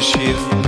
ich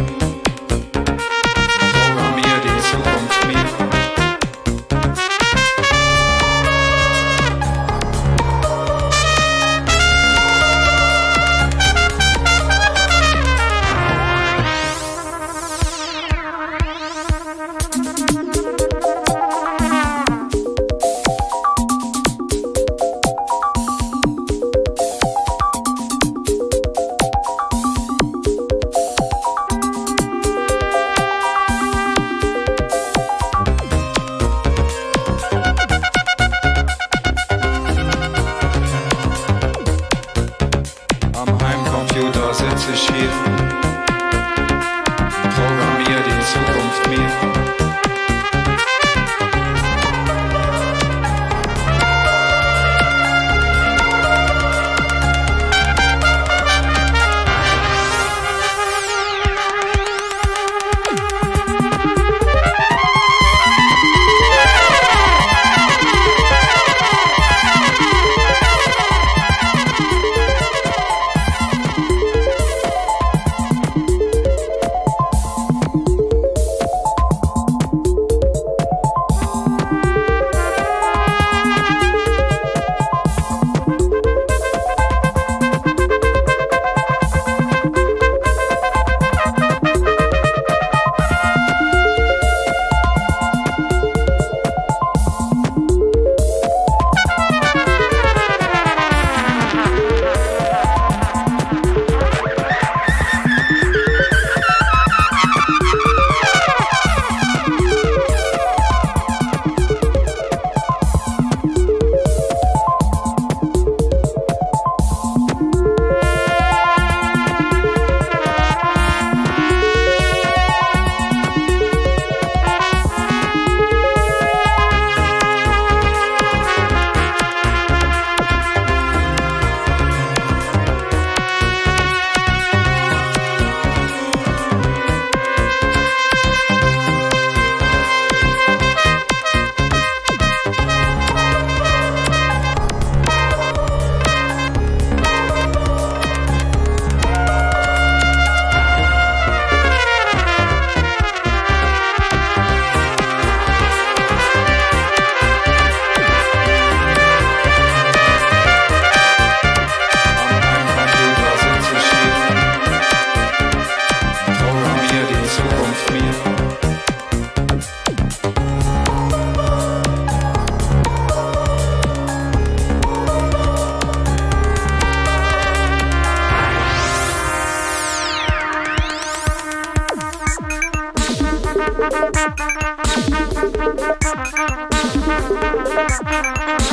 Zukunft mir.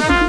Thank